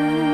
Ooh.